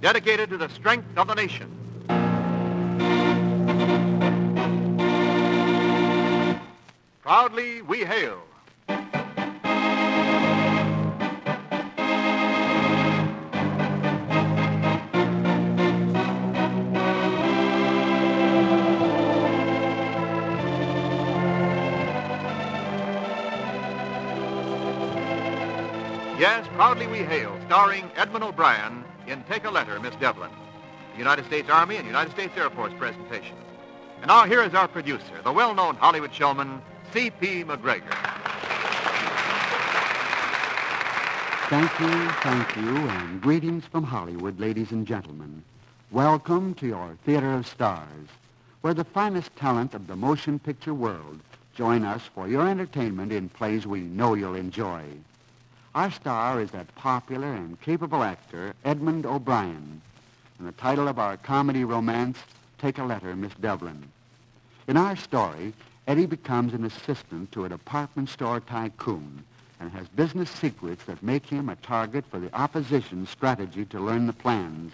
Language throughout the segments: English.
dedicated to the strength of the nation. Proudly we hail. Yes, Proudly We Hail, starring Edmond O'Brien in Take a Letter, Miss Devlin, the United States Army and United States Air Force presentation. And now here is our producer, the well-known Hollywood showman, C.P. MacGregor. Thank you, thank you, and greetings from Hollywood, ladies and gentlemen. Welcome to your Theater of Stars, where the finest talent of the motion picture world join us for your entertainment in plays we know you'll enjoy. Our star is that popular and capable actor, Edmond O'Brien, and the title of our comedy romance, Take a Letter, Miss Devlin. In our story, Eddie becomes an assistant to a department store tycoon and has business secrets that make him a target for the opposition's strategy to learn the plans.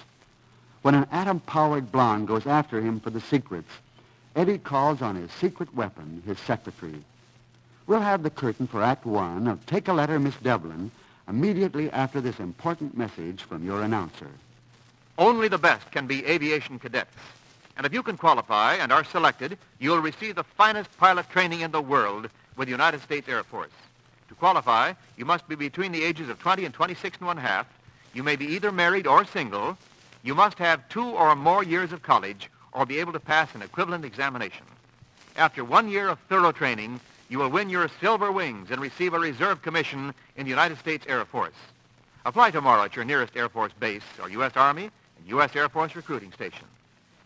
When an atom-powered blonde goes after him for the secrets, Eddie calls on his secret weapon, his secretary. We'll have the curtain for Act One of Take a Letter, Miss Devlin, immediately after this important message from your announcer. Only the best can be aviation cadets. And if you can qualify and are selected, you'll receive the finest pilot training in the world with the United States Air Force. To qualify, you must be between the ages of 20 and 26 and one half. You may be either married or single. You must have two or more years of college or be able to pass an equivalent examination. After one year of thorough training, you will win your silver wings and receive a reserve commission in the United States Air Force. Apply tomorrow at your nearest Air Force base or U.S. Army and U.S. Air Force recruiting station.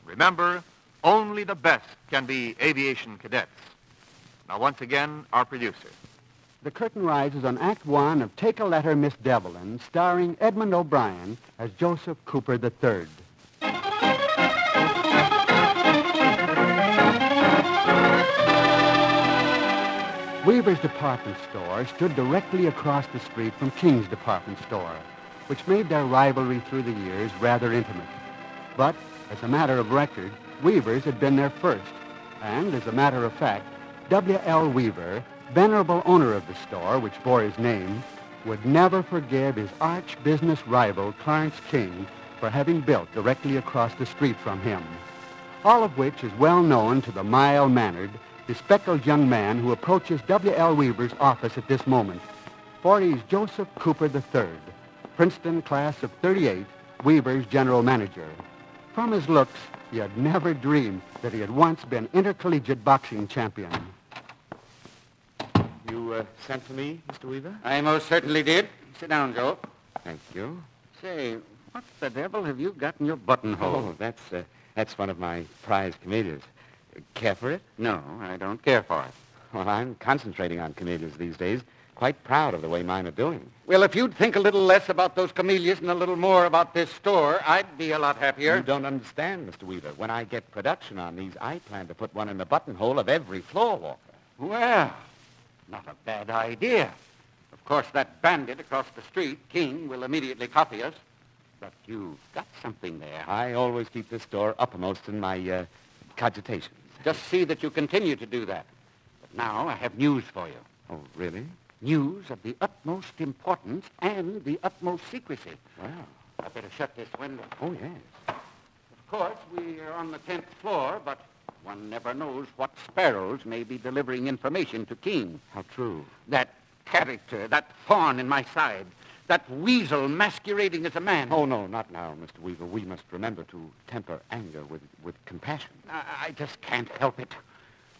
Remember, only the best can be aviation cadets. Now, once again, our producer. The curtain rises on Act One of Take a Letter, Miss Devlin, starring Edmond O'Brien as Joseph Cooper III. Weaver's department store stood directly across the street from King's department store, which made their rivalry through the years rather intimate. But, as a matter of record, Weaver's had been there first. And, as a matter of fact, W.L. Weaver, venerable owner of the store, which bore his name, would never forgive his arch business rival, Clarence King, for having built directly across the street from him. All of which is well known to the mild-mannered, bespectacled young man who approaches W.L. Weaver's office at this moment. For he's Joseph Cooper III, Princeton class of 38, Weaver's general manager. From his looks, you had never dreamed that he had once been intercollegiate boxing champion. You uh, sent for me, Mr. Weaver? I most certainly did. Sit down, Joe. Thank you. Say, what the devil have you got in your buttonhole? Oh, that's uh, that's one of my prize camellias. Care for it? No, I don't care for it. Well, I'm concentrating on camellias these days. Quite proud of the way mine are doing. Well, if you'd think a little less about those camellias and a little more about this store, I'd be a lot happier. You don't understand, Mr. Weaver. When I get production on these, I plan to put one in the buttonhole of every floor walker. Well, not a bad idea. Of course, that bandit across the street, King, will immediately copy us. But you've got something there. I always keep this store uppermost in my uh, cogitations. Just see that you continue to do that. But now I have news for you. Oh, really? News of the utmost importance and the utmost secrecy. Wow. I better shut this window. Oh, yes. Of course, we are on the tenth floor, but one never knows what sparrows may be delivering information to King. How true. That character, that thorn in my side, that weasel masquerading as a man. Oh, no, not now, Mr. Weaver. We must remember to temper anger with, with compassion. I, I just can't help it.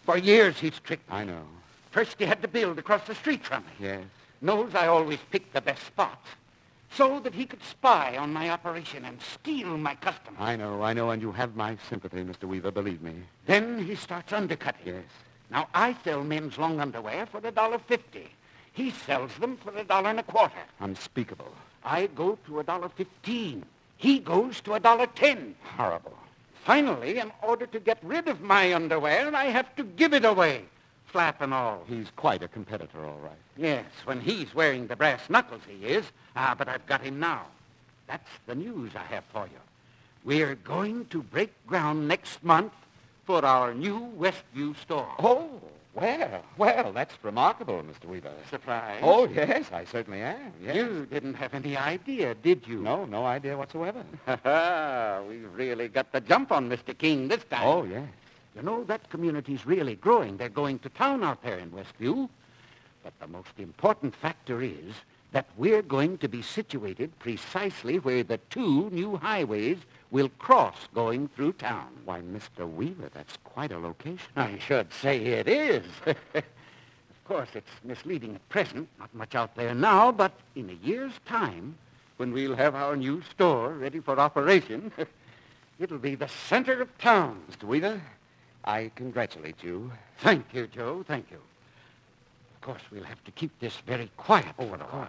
For years he's tricked me. I know. First he had to build across the street from me. Yes. Knows I always pick the best spots. So that he could spy on my operation and steal my customers. I know, I know, and you have my sympathy, Mr. Weaver, believe me. Then he starts undercutting. Yes. Now, I sell men's long underwear for a dollar fifty. He sells them for a dollar and a quarter. Unspeakable. I go to a dollar fifteen. He goes to a dollar ten. Horrible. Finally, in order to get rid of my underwear, I have to give it away. Flap and all. He's quite a competitor, all right. Yes, when he's wearing the brass knuckles, he is. Ah, but I've got him now. That's the news I have for you. We're going to break ground next month for our new Westview store. Oh, well, well, that's remarkable, Mr. Weaver. Surprise? Oh, yes, I certainly am. Yes. You didn't have any idea, did you? No, no idea whatsoever. We've really got the jump on Mr. King this time. Oh, yes. You know, that community's really growing. They're going to town out there in Westview. But the most important factor is that we're going to be situated precisely where the two new highways will cross going through town. Why, Mr. Weaver, that's quite a location. I should say it is. of course, it's misleading at present. Not much out there now, but in a year's time, when we'll have our new store ready for operation, it'll be the center of town. Mr. Weaver, I congratulate you. Thank you, Joe. Thank you. Of course, we'll have to keep this very quiet Oh, for of a course,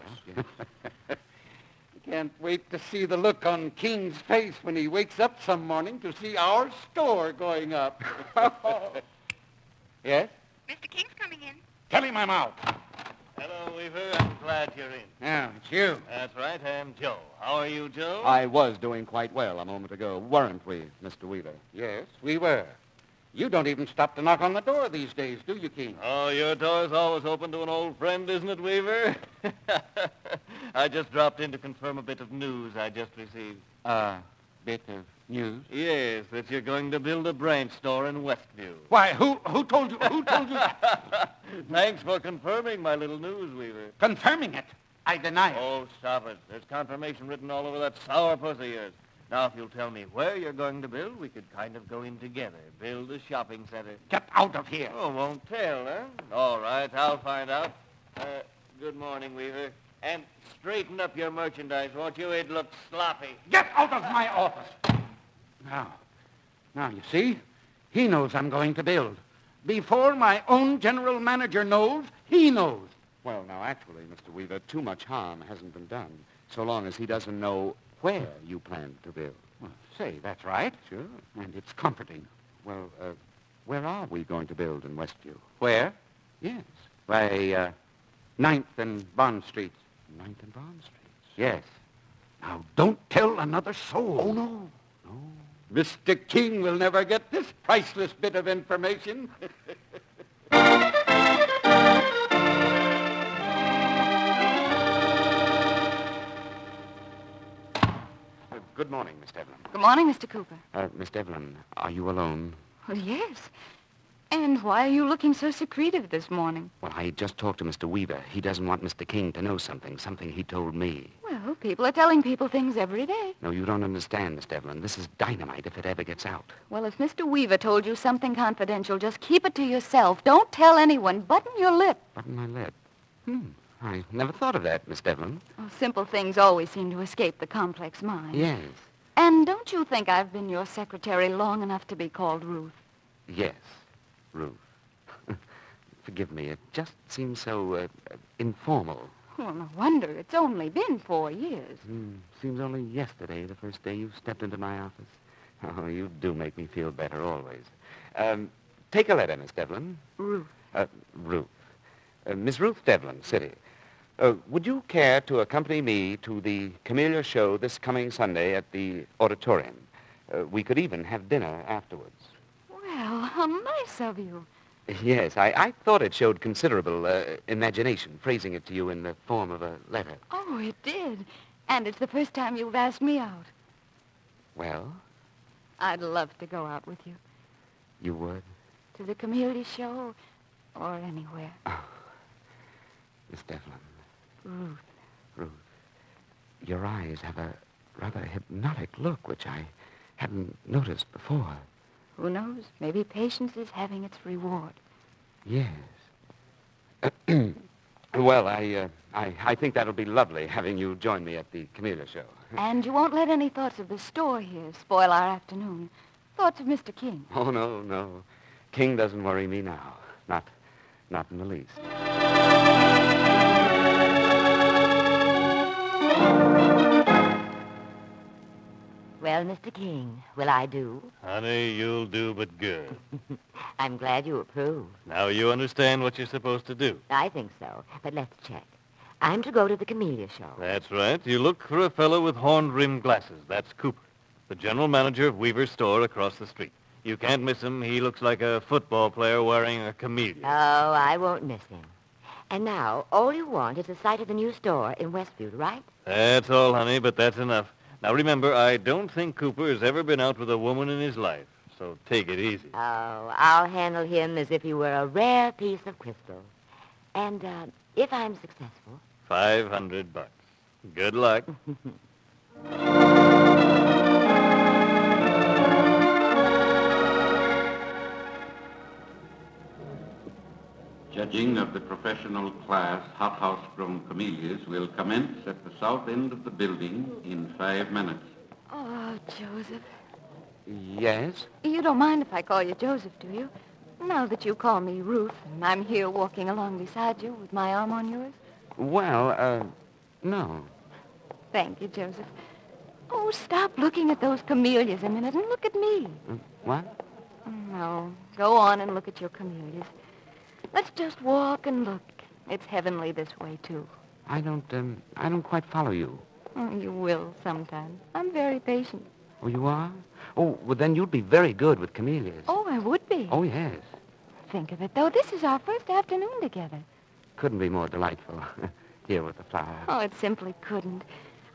while. Can't wait to see the look on King's face when he wakes up some morning to see our store going up. yes? Mr. King's coming in. Tell him I'm out. Hello, Weaver. I'm glad you're in. Yeah, it's you. That's right. I'm Joe. How are you, Joe? I was doing quite well a moment ago, weren't we, Mr. Weaver? Yes, we were. You don't even stop to knock on the door these days, do you, King? Oh, your door's always open to an old friend, isn't it, Weaver? I just dropped in to confirm a bit of news I just received. A bit of news. Yes, that you're going to build a branch store in Westview. Why, who who told you? Who told you that? Thanks for confirming my little news, Weaver. Confirming it. I deny it. Oh, stop it. There's confirmation written all over that sourpuss of yours. Now, if you'll tell me where you're going to build, we could kind of go in together. Build a shopping center. Get out of here. Oh, won't tell, huh? All right, I'll find out. Uh, good morning, Weaver. And straighten up your merchandise, won't you? It looks sloppy. Get out of my office. Now, now, you see, he knows I'm going to build. Before my own general manager knows, he knows. Well, now, actually, Mr. Weaver, too much harm hasn't been done, so long as he doesn't know where you plan to build. Well, say, that's right. Sure. And it's comforting. Well, uh, where are we going to build in Westview? Where? Yes, By uh, Ninth and Bond Streets. Ninth and Bond Streets. Yes. Now, don't tell another soul. Oh, no. No. Mr. King will never get this priceless bit of information. morning, Miss Devlin. Good morning, Mr. Cooper. Uh, Miss Devlin, are you alone? Well, yes. And why are you looking so secretive this morning? Well, I just talked to Mr. Weaver. He doesn't want Mr. King to know something, something he told me. Well, people are telling people things every day. No, you don't understand, Miss Devlin. This is dynamite if it ever gets out. Well, if Mr. Weaver told you something confidential, just keep it to yourself. Don't tell anyone. Button your lip. Button my lip. Hmm. I never thought of that, Miss Devlin. Oh, simple things always seem to escape the complex mind. Yes. And don't you think I've been your secretary long enough to be called Ruth? Yes. Ruth. Forgive me. It just seems so uh, informal. Well, no wonder. It's only been four years. Hmm. Seems only yesterday, the first day you stepped into my office. Oh, you do make me feel better always. Um, take a letter, Miss Devlin. Ruth. Uh, Ruth. Uh, Miss Ruth Devlin, City. Uh, would you care to accompany me to the Camellia Show this coming Sunday at the auditorium? Uh, we could even have dinner afterwards. Well, how nice of you. Yes, I, I thought it showed considerable uh, imagination, phrasing it to you in the form of a letter. Oh, it did. And it's the first time you've asked me out. Well, I'd love to go out with you. you would, To the Camellia Show or anywhere. Miss Devlin. Ruth. Ruth, your eyes have a rather hypnotic look, which I hadn't noticed before. Who knows? Maybe patience is having its reward. Yes. well, I, uh, I, I think that'll be lovely, having you join me at the Camellia Show. And you won't let any thoughts of the store here spoil our afternoon. Thoughts of Mr. King. Oh, no, no. King doesn't worry me now. Not, not in the least. Well, Mr. King, will I do? Honey, you'll do but good. I'm glad you approve. Now you understand what you're supposed to do. I think so, but let's check. I'm to go to the Camellia show. That's right. You look for a fellow with horn-rimmed glasses. That's Cooper, the general manager of Weaver's store across the street. You can't miss him. He looks like a football player wearing a camellia. Oh, I won't miss him. And now, all you want is the site of the new store in Westview, right? That's all, honey, but that's enough. Now, remember, I don't think Cooper has ever been out with a woman in his life, so take it easy. Oh, I'll handle him as if he were a rare piece of crystal. And uh, if I'm successful, 500 bucks. Good luck. Judging of the professional class hothouse grown camellias will commence at the south end of the building in five minutes. Oh, Joseph. Yes? You don't mind if I call you Joseph, do you? Now that you call me Ruth, and I'm here walking along beside you with my arm on yours. Well, uh, no. Thank you, Joseph. Oh, stop looking at those camellias a minute and look at me. What? No, go on and look at your camellias. Let's just walk and look. It's heavenly this way, too. I don't, um, I don't quite follow you. Oh, you will sometime. I'm very patient. Oh, you are? Oh, well, then you'd be very good with camellias. Oh, I would be. Oh, yes. Think of it, though. This is our first afternoon together. Couldn't be more delightful. Here with the flowers. Oh, it simply couldn't.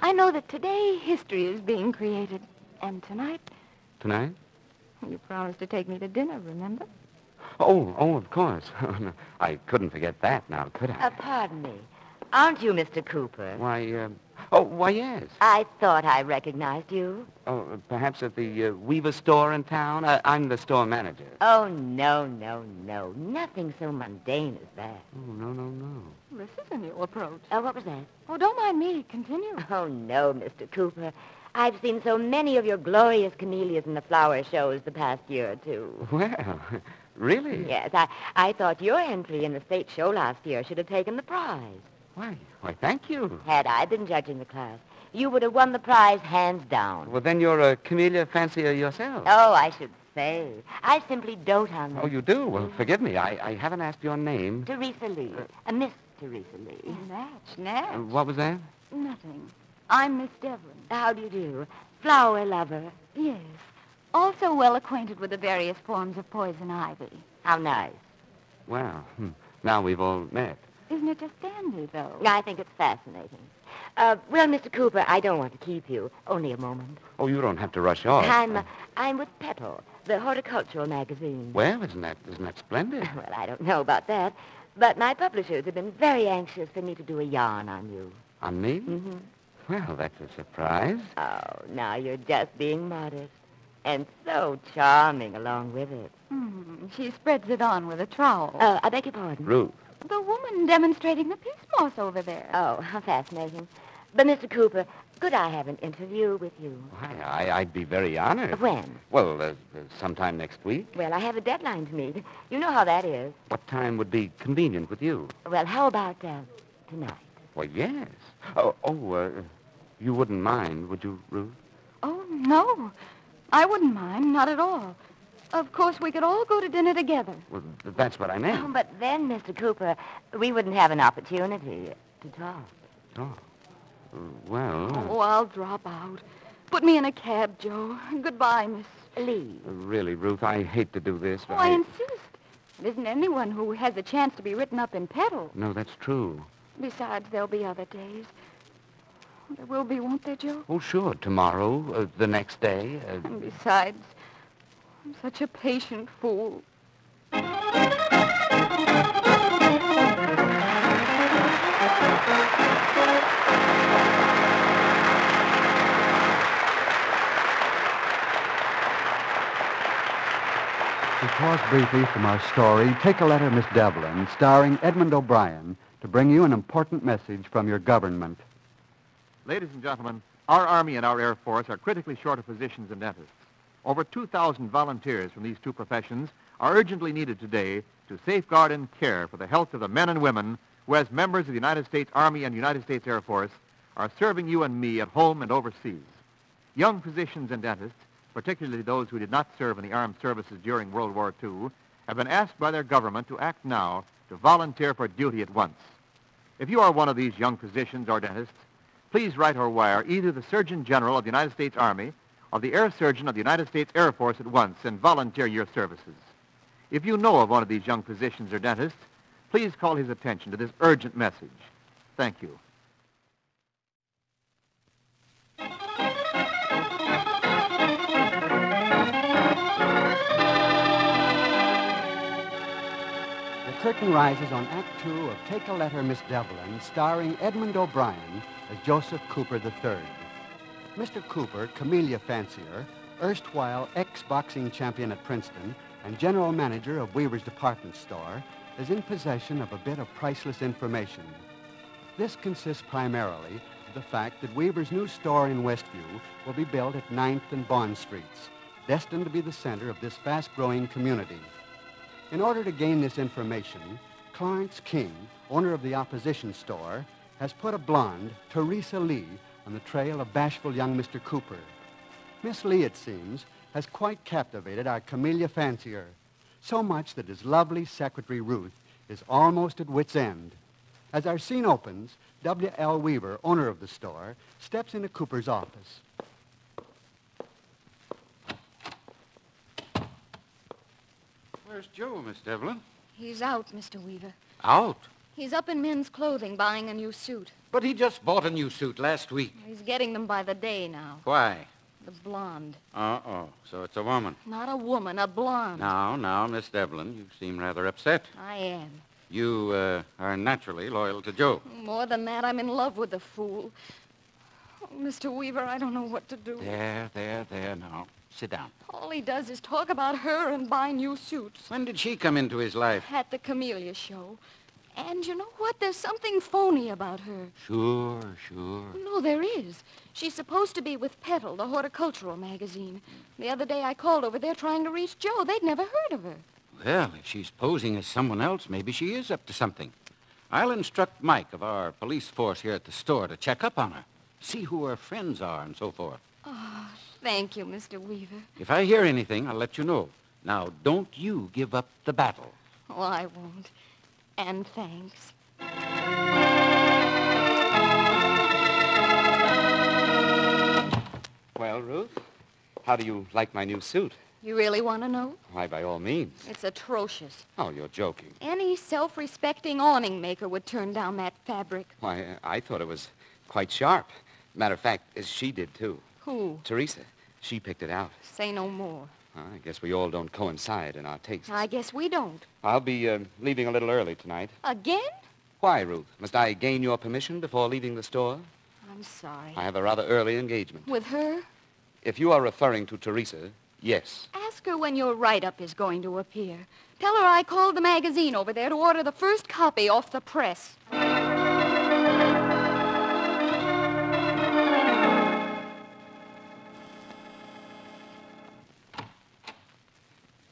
I know that today history is being created. And tonight, Tonight? you promised to take me to dinner, remember? Oh, oh, of course. I couldn't forget that now, could I? uh, pardon me. Aren't you Mr. Cooper? Why, uh, oh, why, yes. I thought I recognized you. Oh, uh, perhaps at the uh, Weaver store in town? I, I'm the store manager. Oh, no, no, no. Nothing so mundane as that. Oh, no, no, no. This is a new approach. Oh, what was that? Oh, don't mind me. Continue. Oh, no, Mr. Cooper. I've seen so many of your glorious camellias in the flower shows the past year or two. Well, really? Yes, I, I thought your entry in the state show last year should have taken the prize. Why, why, thank you. Had I been judging the class, you would have won the prize hands down. Well, then you're a camellia fancier yourself. Oh, I should say. I simply dote on them. Oh, you do? Well, forgive me. I, I haven't asked your name. Teresa Lee. Uh, Miss Teresa Lee. Natch, Natch. Uh, what was that? Nothing. I'm Miss Devlin. How do you do? Flower lover. Yes. Also well acquainted with the various forms of poison ivy. How nice. Well, hmm, now we've all met. Isn't it just dandy, though? I think it's fascinating. Uh, well, Mr. Cooper, I don't want to keep you. Only a moment. Oh, you don't have to rush off. I'm, uh, I'm with Petal, the horticultural magazine. Well, isn't that, isn't that splendid? Well, I don't know about that, but my publishers have been very anxious for me to do a yarn on you. On me? Mm-hmm. Well, that's a surprise. Oh, now you're just being modest. And so charming along with it. Hmm. She spreads it on with a trowel. Uh, I beg your pardon. Ruth. the woman demonstrating the peat moss over there. Oh, how fascinating. But, Mr. Cooper, could I have an interview with you? Why, I, I'd be very honored. When? Well, uh, uh, sometime next week. Well, I have a deadline to meet. You know how that is. What time would be convenient with you? Well, how about uh, tonight? Well, yes. Oh, oh uh, you wouldn't mind, would you, Ruth? Oh, no. I wouldn't mind, not at all. Of course, we could all go to dinner together. Well, that's what I Oh, meant. but then, Mr. Cooper, we wouldn't have an opportunity to talk. Oh. Uh, Well, Oh, I'll drop out. Put me in a cab, Joe. Goodbye, Miss. Lee. uh, really, Ruth, I hate to do this. Oh, I insist. There isn't anyone who has a chance to be written up in petal. No, that's true. Besides, there'll be other days. There will be, won't there, Joe? Oh, sure. Tomorrow, uh, the next day. Uh, And besides, I'm such a patient fool. To pause briefly from our story, take a letter, Miss Devlin, starring Edmond O'Brien, to bring you an important message from your government. Ladies and gentlemen, our Army and our Air Force are critically short of physicians and dentists. Over 2,000 volunteers from these two professions are urgently needed today to safeguard and care for the health of the men and women who, as members of the United States Army and United States Air Force, are serving you and me at home and overseas. Young physicians and dentists, particularly those who did not serve in the armed services during World War II, have been asked by their government to act now to volunteer for duty at once. If you are one of these young physicians or dentists, please write or wire either the Surgeon General of the United States Army or the Air Surgeon of the United States Air Force at once and volunteer your services. If you know of one of these young physicians or dentists, please call his attention to this urgent message. Thank you. Curtain rises on Act Two of Take a Letter, Miss Devlin, starring Edmond O'Brien as Joseph Cooper III. Mr. Cooper, camellia fancier, erstwhile ex-boxing champion at Princeton and general manager of Weaver's department store, is in possession of a bit of priceless information. This consists primarily of the fact that Weaver's new store in Westview will be built at 9th and Bond Streets, destined to be the center of this fast-growing community. In order to gain this information, Clarence King, owner of the opposition store, has put a blonde, Teresa Lee, on the trail of bashful young Mr. Cooper. Miss Lee, it seems, has quite captivated our camellia fancier, so much that his lovely secretary, Ruth, is almost at wit's end. As our scene opens, W.L. Weaver, owner of the store, steps into Cooper's office. Where's Joe, Miss Devlin? He's out, Mr. Weaver. Out. He's up in men's clothing buying a new suit. But he just bought a new suit last week. He's getting them by the day now. Why? The blonde. Uh-oh. So it's a woman. Not a woman, a blonde. Now, now, Miss Devlin, you seem rather upset. I am. You uh, are naturally loyal to Joe. More than that, I'm in love with the fool. Oh, Mr. Weaver, I don't know what to do. There, there, there now. Sit down. All he does is talk about her and buy new suits. When did she come into his life? At the Camellia show. And you know what? There's something phony about her. Sure, sure. No, there is. She's supposed to be with Petal, the horticultural magazine. The other day I called over there trying to reach Joe. They'd never heard of her. Well, if she's posing as someone else, maybe she is up to something. I'll instruct Mike of our police force here at the store to check up on her, see who her friends are, and so forth. Oh, thank you, Mr. Weaver. If I hear anything, I'll let you know. Now, don't you give up the battle. Oh, I won't. And thanks. Well, Ruth, how do you like my new suit? You really want to know? Why, by all means. It's atrocious. Oh, you're joking. Any self-respecting awning maker would turn down that fabric. Why, I thought it was quite sharp. Matter of fact, as she did, too. Who? Teresa, she picked it out. Say no more. I guess we all don't coincide in our tastes. I guess we don't. I'll be uh, leaving a little early tonight. Again? Why, Ruth? Must I gain your permission before leaving the store? I'm sorry. I have a rather early engagement. With her? If you are referring to Teresa, yes. Ask her when your write-up is going to appear. Tell her I called the magazine over there to order the first copy off the press.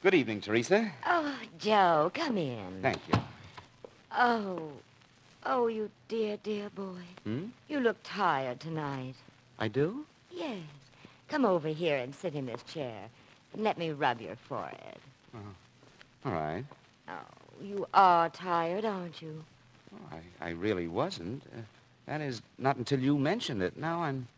Good evening, Teresa. Oh, Joe, come in. Thank you. Oh. Oh, you dear, dear boy. Hmm? You look tired tonight. I do? Yes. Come over here and sit in this chair. And let me rub your forehead. Oh, All right. Oh, you are tired, aren't you? Oh, I, I really wasn't. Uh, that is, not until you mentioned it. Now I'm,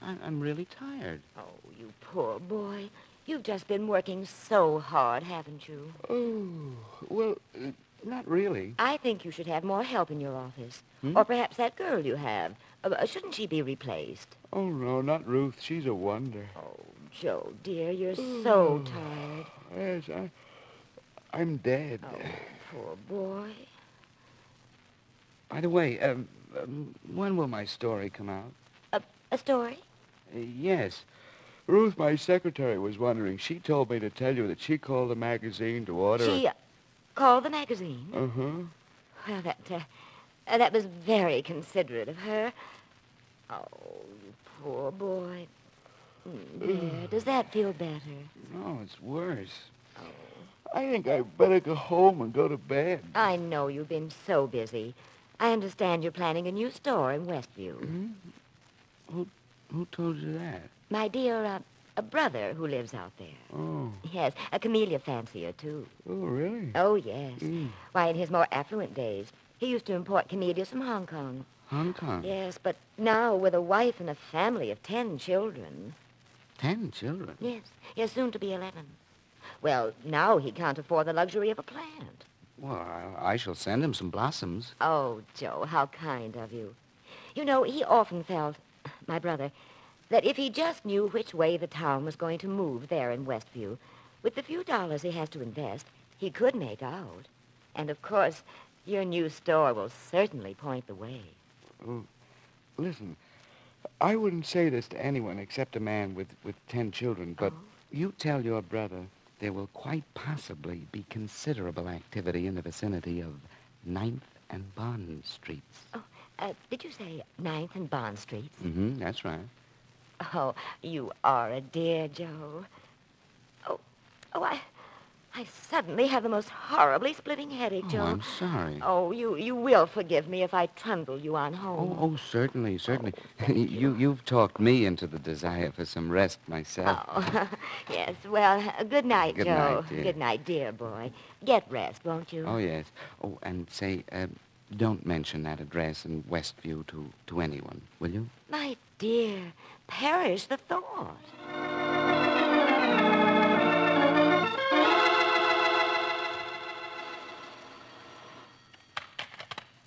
I'm, I'm really tired. Oh, you poor boy. You've just been working so hard, haven't you? Oh, well, uh, not really. I think you should have more help in your office. Hmm? Or perhaps that girl you have. Uh, shouldn't she be replaced? Oh, no, not Ruth. She's a wonder. Oh, Joe, dear, you're so tired. Yes, I, I'm dead. Oh, poor boy. By the way, um, um, when will my story come out? A, a story? Uh, yes. Ruth, my secretary, was wondering. She told me to tell you that she called the magazine to order. She uh, called the magazine? Uh huh. Well, that, uh, uh, that was very considerate of her. Oh, you poor boy. There, does that feel better? No, it's worse. I think I'd better go home and go to bed. I know you've been so busy. I understand you're planning a new store in Westview. Hmm? Who, who told you that? My dear, uh, a brother who lives out there. Oh, Yes, a camellia fancier, too. oh, really? Oh, yes. Mm. Why, in his more affluent days, He used to import camellias from Hong Kong. Hong Kong. Yes, but now with a wife and a family of ten children. Ten children. Yes, yes, soon to be eleven. Well, now he can't afford the luxury of a plant. Well, I, I shall send him some blossoms. Oh, Joe, how kind of you. You know, he often felt, my brother, that if he just knew which way the town was going to move there in Westview, with the few dollars he has to invest, he could make out. And of course, your new store will certainly point the way. Oh, listen, I wouldn't say this to anyone except a man with, with ten children, but Oh. you tell your brother there will quite possibly be considerable activity in the vicinity of Ninth and Bond Streets. Uh, did you say Ninth and Bond Streets? Mm-hmm, that's right. Oh, you are a dear, Joe. Oh, oh, I, I suddenly have the most horribly splitting headache, Oh, Joe. I'm sorry. Oh, you, you will forgive me if I trundle you on Oh, home. oh, certainly, certainly. you, you've talked me into the desire for some rest myself. Oh, yes. Well, good night, Good Joe. night, dear. Good night, dear boy. Get rest, won't you? Oh, yes. Oh, and say, uh, don't mention that address in Westview to, to anyone, will you? My dear, perish the thought.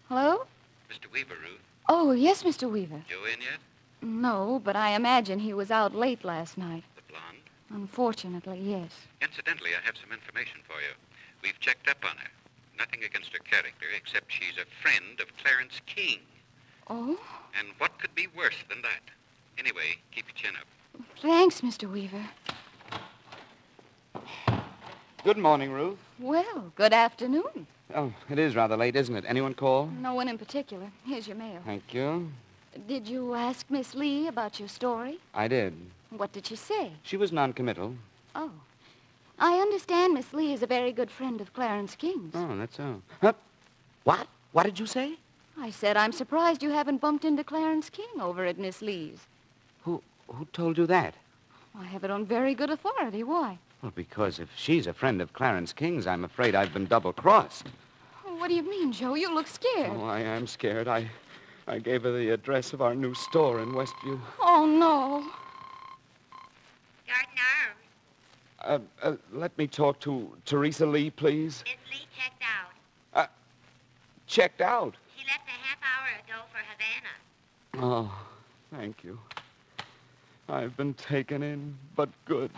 Hello? Mr. Weaver, Ruth. Oh, yes, Mr. Weaver. You in yet? No, but I imagine he was out late last night. The blonde? Unfortunately, yes. Incidentally, I have some information for you. We've checked up on her. Nothing against her character, except she's a friend of Clarence King. Oh, And what could be worse than that? Anyway, keep your chin up. thanks, Mr. Weaver. Good morning, Ruth. Well, good afternoon. Oh, it is rather late, isn't it? Anyone call? No one in particular. Here's your mail. Thank you. Did you ask Miss Lee about your story? I did. What did she say? She was noncommittal. Oh. I understand Miss Lee is a very good friend of Clarence King's. Oh, that's so. Huh? What? What did you say? I said I'm surprised you haven't bumped into Clarence King over at Miss Lee's. Who, who told you that? I have it on very good authority. Why? Well, because if she's a friend of Clarence King's, I'm afraid I've been double-crossed. What do you mean, Joe? You look scared. Oh, I am scared. I, I gave her the address of our new store in Westview. Oh, no. Uh, uh, let me talk to Teresa Lee, please. Miss Lee checked out. Checked out. She left a half hour ago for Havana. Oh, thank you. I've been taken in, but good.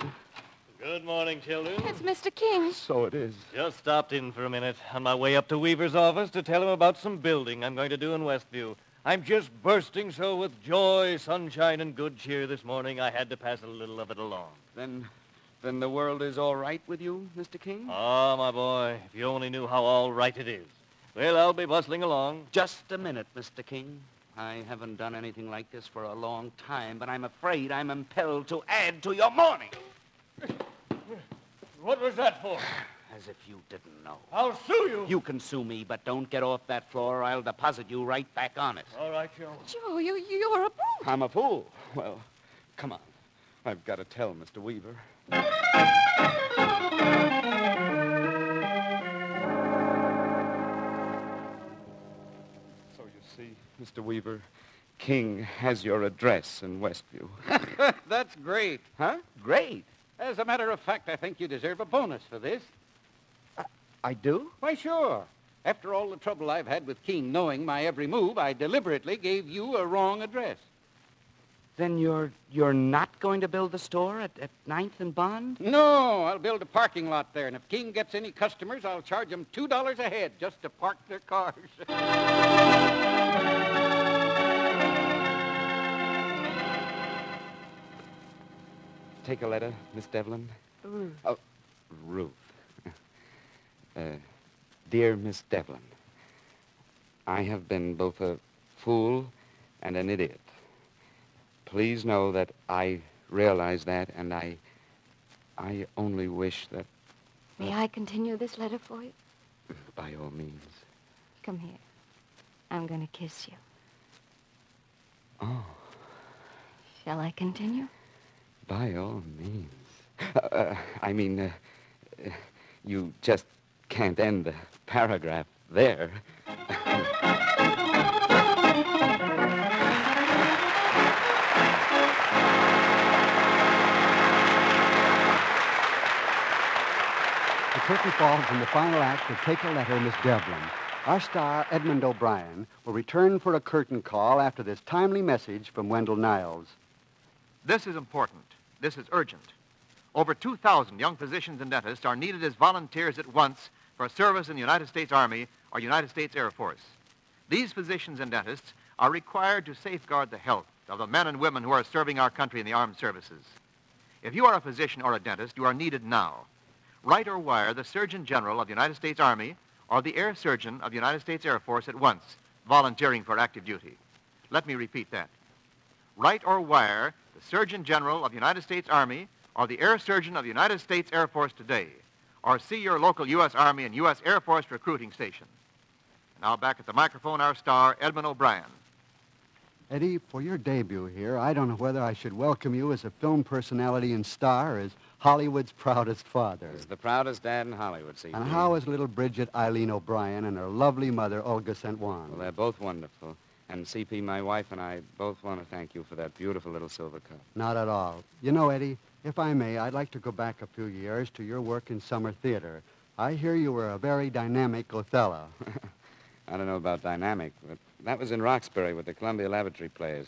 Good morning, children. It's Mr. King. So it is. Just stopped in for a minute on my way up to Weaver's office to tell him about some building I'm going to do in Westview. I'm just bursting so with joy, sunshine, and good cheer this morning, I had to pass a little of it along. Then, then the world is all right with you, Mr. King? Ah, my boy, if you only knew how all right it is. Well, I'll be bustling along. Just a minute, Mr. King. I haven't done anything like this for a long time, but I'm afraid I'm impelled to add to your mourning. What was that for? As if you didn't know. I'll sue you. You can sue me, but don't get off that floor or I'll deposit you right back on it. All right, Joe. Joe, you, you're a brute. I'm a fool. Well, come on. I've got to tell Mr. Weaver. Mr. Weaver, King has your address in Westview. That's great. Huh? Great. As a matter of fact, I think you deserve a bonus for this. I do? Why, sure. After all the trouble I've had with King knowing my every move, I deliberately gave you a wrong address. Then you're you're not going to build the store at, at Ninth and Bond? No, I'll build a parking lot there, and if King gets any customers, I'll charge them $2 a head just to park their cars. Take a letter, Miss Devlin. Ruth. Oh, Ruth. Uh, dear Miss Devlin, I have been both a fool and an idiot. Please know that I realize that, and I, I only wish that, May I continue this letter for you? by all means. Come here. I'm going to kiss you. Oh, Shall I continue? By all means. Uh, I mean, uh, uh, you just can't end the paragraph there. The curtain falls in the final act of Take a Letter, Miss Devlin. Our star, Edmond O'Brien, will return for a curtain call after this timely message from Wendell Niles. This is important. This is urgent. Over 2,000 young physicians and dentists are needed as volunteers at once for service in the United States Army or United States Air Force. These physicians and dentists are required to safeguard the health of the men and women who are serving our country in the armed services. If you are a physician or a dentist, you are needed now. Write or wire the Surgeon General of the United States Army or the Air Surgeon of the United States Air Force at once, volunteering for active duty. Let me repeat that. Write or wire the Surgeon General of the United States Army or the Air Surgeon of the United States Air Force today, or see your local U.S. Army and U.S. Air Force recruiting station. Now back at the microphone, our star, Edmond O'Brien. Eddie, for your debut here, I don't know whether I should welcome you as a film personality and star or as Hollywood's proudest father. He's the proudest dad in Hollywood, see. And how is little Bridget Eileen O'Brien and her lovely mother, Olga San Juan? Well, they're both wonderful. And CP, my wife and I both want to thank you for that beautiful little silver cup. Not at all. You know, Eddie, if I may, I'd like to go back a few years to your work in summer theater. I hear you were a very dynamic Othello. I don't know about dynamic, but that was in Roxbury with the Columbia Laboratory Players.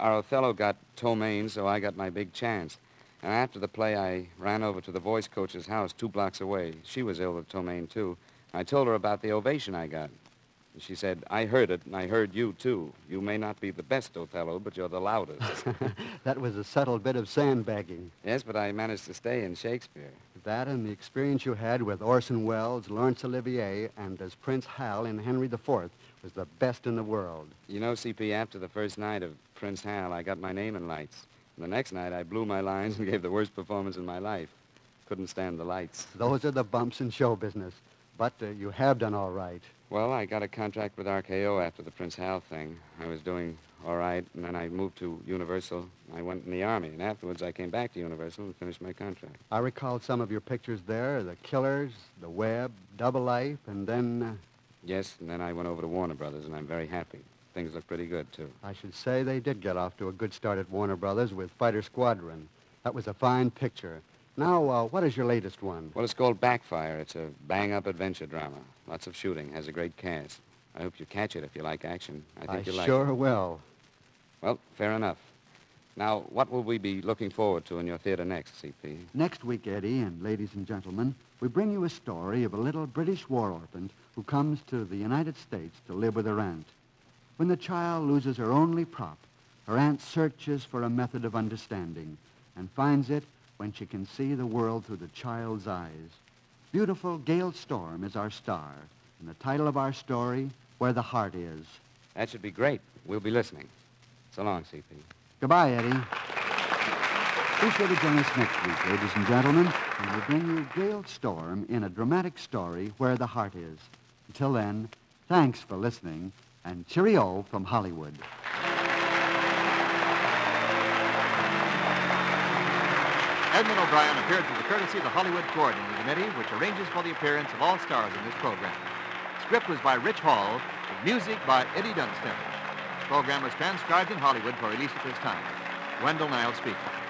Our Othello got ptomaine, so I got my big chance. And after the play, I ran over to the voice coach's house two blocks away. She was ill with ptomaine, too. I told her about the ovation I got. She said, I heard it, and I heard you, too. You may not be the best Othello, but you're the loudest. that was a subtle bit of sandbagging. yes, but I managed to stay in Shakespeare. That and the experience you had with Orson Welles, Laurence Olivier, and as Prince Hal in Henry IV was the best in the world. You know, CP, after the first night of Prince Hal, I got my name in lights. And the next night, I blew my lines and gave the worst performance in my life. Couldn't stand the lights. Those are the bumps in show business. But uh, you have done all right. Well, I got a contract with RKO after the Prince Hal thing. I was doing all right, and then I moved to Universal. I went in the Army, and afterwards I came back to Universal and finished my contract. I recall some of your pictures there The Killers, The Web, Double Life, and then. Uh... Yes, and then I went over to Warner Brothers, and I'm very happy. Things look pretty good, too. I should say they did get off to a good start at Warner Brothers with Fighter Squadron. That was a fine picture. Now, uh, what is your latest one? Well, it's called Backfire. It's a bang-up adventure drama. Lots of shooting. Has a great cast. I hope you catch it if you like action. I think I you'll like I sure it. will. Well, fair enough. Now, what will we be looking forward to in your theater next, CP? Next week, Eddie, and ladies and gentlemen, we bring you a story of a little British war orphan who comes to the United States to live with her aunt. When the child loses her only prop, her aunt searches for a method of understanding and finds it when she can see the world through the child's eyes. Beautiful Gale Storm is our star, and the title of our story, Where the Heart Is. That should be great. We'll be listening. So long, CP. Goodbye, Eddie. Be sure to join us next week, ladies and gentlemen, when we bring you Gale Storm in a dramatic story, Where the Heart Is. Until then, thanks for listening, and cheerio from Hollywood. Edmond O'Brien appeared through the courtesy of the Hollywood Coordinating Committee, which arranges for the appearance of all stars in this program. Script was by Rich Hall, with music by Eddie Dunstedter. The program was transcribed in Hollywood for release at this time. Wendell Niles speaking.